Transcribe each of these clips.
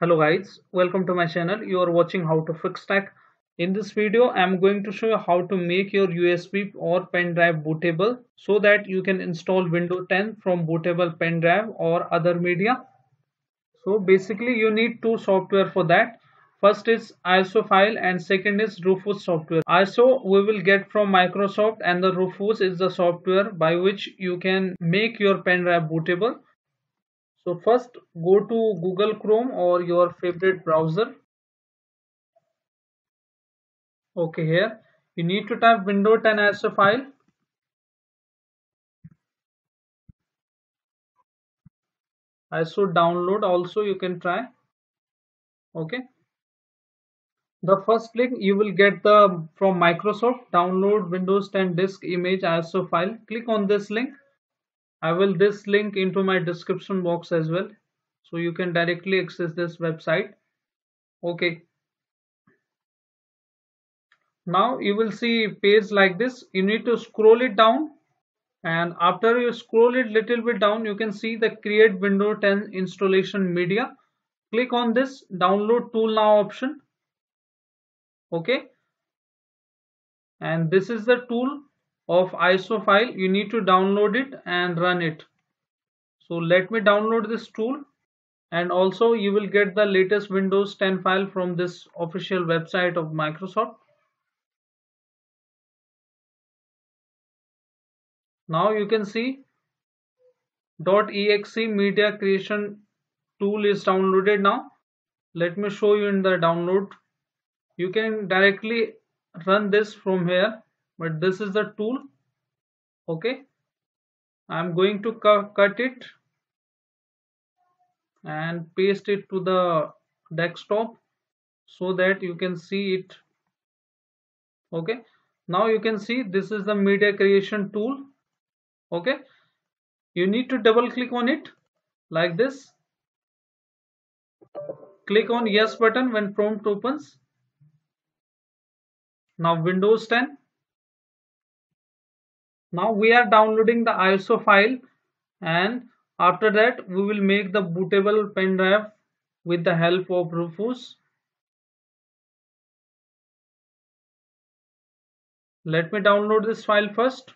Hello guys, welcome to my channel. You are watching how to fix tech. In this video, I am going to show you how to make your USB or pen drive bootable so that you can install Windows 10 from bootable pen drive or other media. So basically you need two software for that. First is iso file and second is Rufus software. ISO we will get from Microsoft and the Rufus is the software by which you can make your pen drive bootable so first go to google chrome or your favorite browser. Okay here. You need to type windows 10 ISO file. ISO download also you can try. Okay. The first link you will get the from Microsoft. Download Windows 10 disk image ISO file. Click on this link I will this link into my description box as well. So you can directly access this website. Okay. Now you will see page like this. You need to scroll it down. And after you scroll it little bit down you can see the create window 10 installation media. Click on this download tool now option. Okay. And this is the tool of ISO file you need to download it and run it. So let me download this tool and also you will get the latest Windows 10 file from this official website of Microsoft. Now you can see .exe media creation tool is downloaded now. Let me show you in the download. You can directly run this from here but this is the tool. Okay. I'm going to cu cut it and paste it to the desktop so that you can see it. Okay. Now you can see this is the media creation tool. Okay. You need to double click on it like this. Click on yes button when prompt opens. Now windows 10 now we are downloading the ISO file and after that we will make the bootable pen drive with the help of Rufus. Let me download this file first.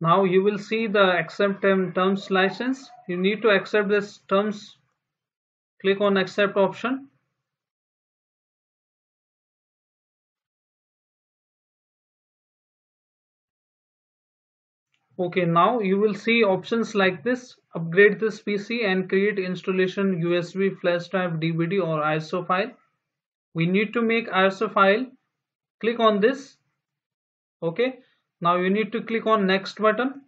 Now you will see the accept terms license. You need to accept this terms. Click on accept option. Okay now you will see options like this. Upgrade this pc and create installation usb flash drive dvd or iso file. We need to make iso file. Click on this. Okay now you need to click on next button.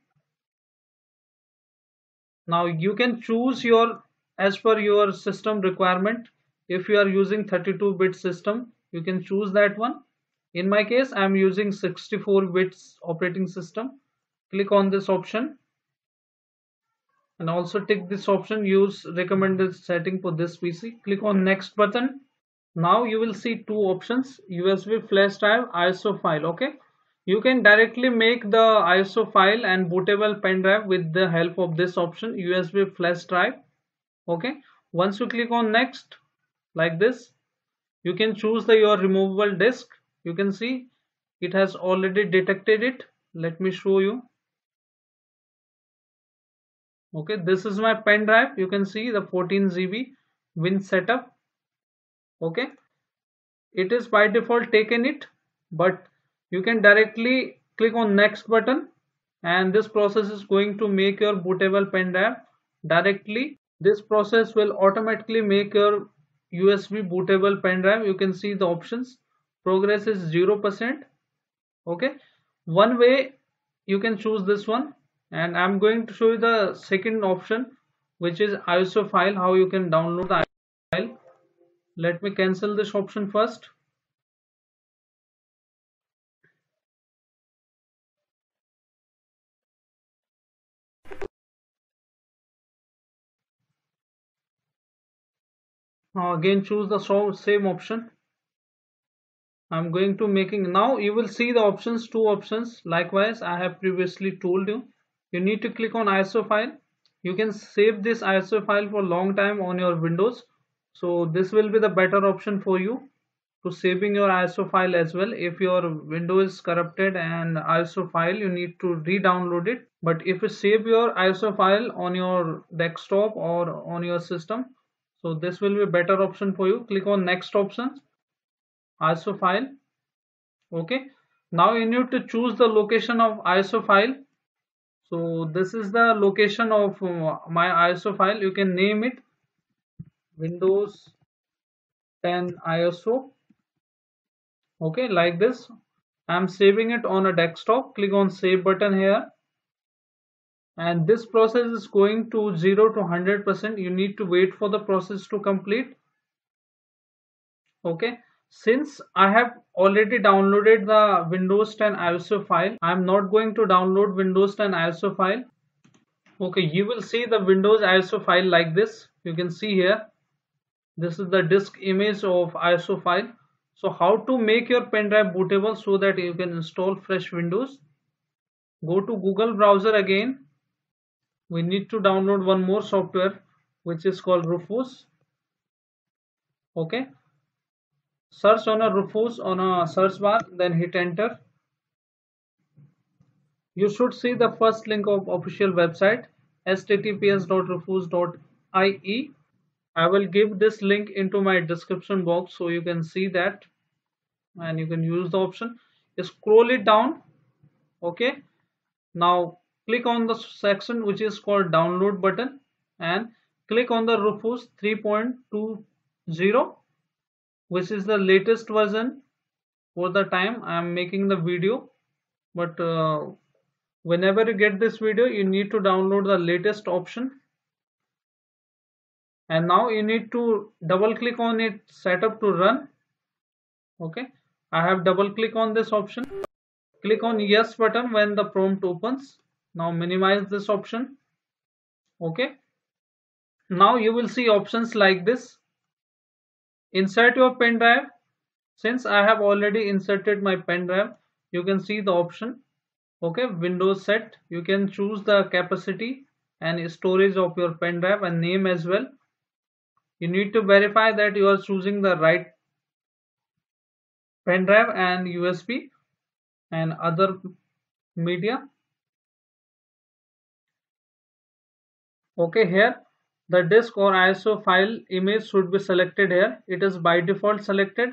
Now you can choose your as per your system requirement if you are using 32 bit system you can choose that one. In my case I am using 64 bits operating system. Click on this option. And also tick this option use recommended setting for this PC click on next button. Now you will see two options USB flash drive ISO file okay you can directly make the ISO file and bootable pen drive with the help of this option USB flash drive. Okay. Once you click on next like this you can choose the your removable disk. You can see it has already detected it. Let me show you. Okay. This is my pen drive. You can see the 14 GB win setup. Okay. It is by default taken it but you can directly click on next button and this process is going to make your bootable pen drive directly. This process will automatically make your USB bootable pen drive. You can see the options. Progress is 0% okay. One way you can choose this one. And I'm going to show you the second option which is ISO file how you can download the ISO file. Let me cancel this option first now again choose the same option. I'm going to making now you will see the options two options. Likewise I have previously told you. You need to click on ISO file. You can save this ISO file for long time on your Windows. So this will be the better option for you to saving your ISO file as well. If your window is corrupted and ISO file you need to re-download it. But if you save your ISO file on your desktop or on your system so this will be a better option for you. Click on next option ISO file. Okay. Now you need to choose the location of ISO file. So this is the location of uh, my ISO file. You can name it Windows 10 ISO okay like this. I'm saving it on a desktop. Click on save button here and this process is going to 0 to 100 percent you need to wait for the process to complete okay since I have already downloaded the Windows 10 ISO file, I am not going to download Windows 10 ISO file. Okay, you will see the Windows ISO file like this. You can see here. This is the disk image of ISO file. So how to make your pen drive bootable so that you can install fresh Windows. Go to Google browser again. We need to download one more software which is called Rufus. Okay, search on a Rufus on a search bar then hit enter. You should see the first link of official website https.rufus.ie I will give this link into my description box so you can see that and you can use the option. Scroll it down. Okay. Now click on the section which is called download button and click on the Rufus 3.20 which is the latest version for the time. I am making the video but uh, whenever you get this video you need to download the latest option. And now you need to double click on it setup to run. Okay I have double click on this option. Click on yes button when the prompt opens now minimize this option. Okay. Now you will see options like this. Insert your pen drive. Since I have already inserted my pen drive you can see the option. Okay. Windows set. You can choose the capacity and storage of your pen drive and name as well. You need to verify that you are choosing the right pen drive and USB and other media okay here the disk or ISO file image should be selected here. It is by default selected.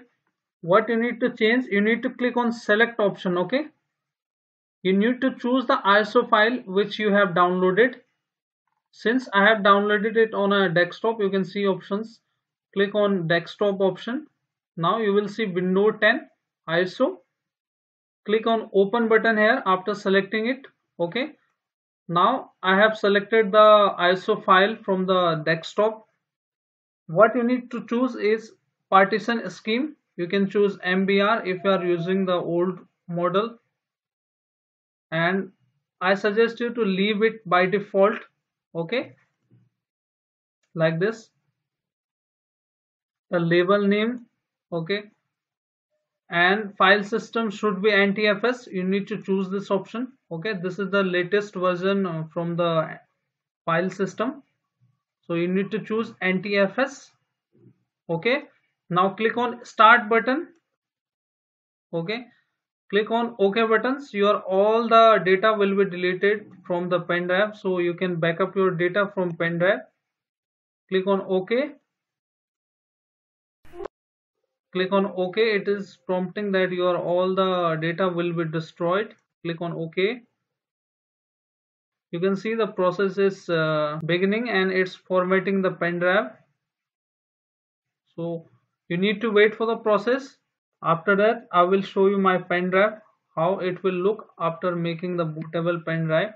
What you need to change you need to click on select option okay? You need to choose the ISO file which you have downloaded. Since I have downloaded it on a desktop you can see options. Click on desktop option. Now you will see window 10 ISO click on open button here after selecting it okay now I have selected the ISO file from the desktop. What you need to choose is partition scheme. You can choose MBR if you are using the old model. And I suggest you to leave it by default okay? Like this. The label name okay? And file system should be NTFS you need to choose this option okay this is the latest version uh, from the file system. So you need to choose NTFS okay now click on start button. Okay click on ok buttons. Your all the data will be deleted from the pen drive so you can backup your data from pen drive. Click on ok click on ok it is prompting that your all the data will be destroyed click on ok. You can see the process is uh, beginning and it's formatting the pen drive. So you need to wait for the process. After that i will show you my pen drive how it will look after making the bootable pen drive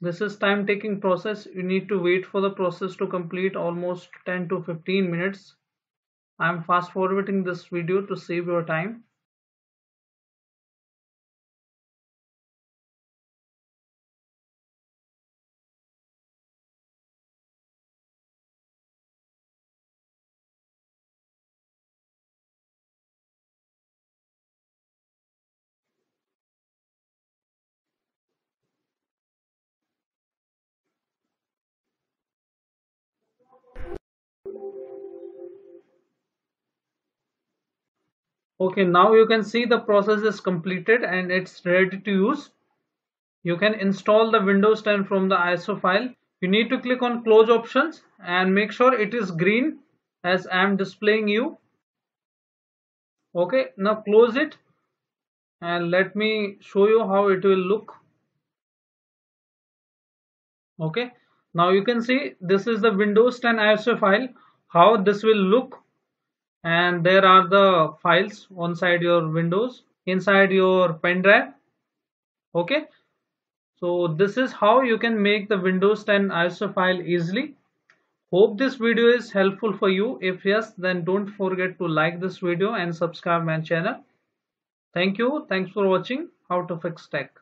this is time taking process. You need to wait for the process to complete almost 10 to 15 minutes. I'm fast forwarding this video to save your time okay now you can see the process is completed and it's ready to use. You can install the windows 10 from the iso file. You need to click on close options and make sure it is green as i am displaying you. Okay now close it and let me show you how it will look. Okay now you can see this is the windows 10 iso file how this will look and there are the files on side your windows inside your pen drive okay? So this is how you can make the windows 10 iso file easily. Hope this video is helpful for you. If yes then don't forget to like this video and subscribe my channel. Thank you. Thanks for watching. How to fix tech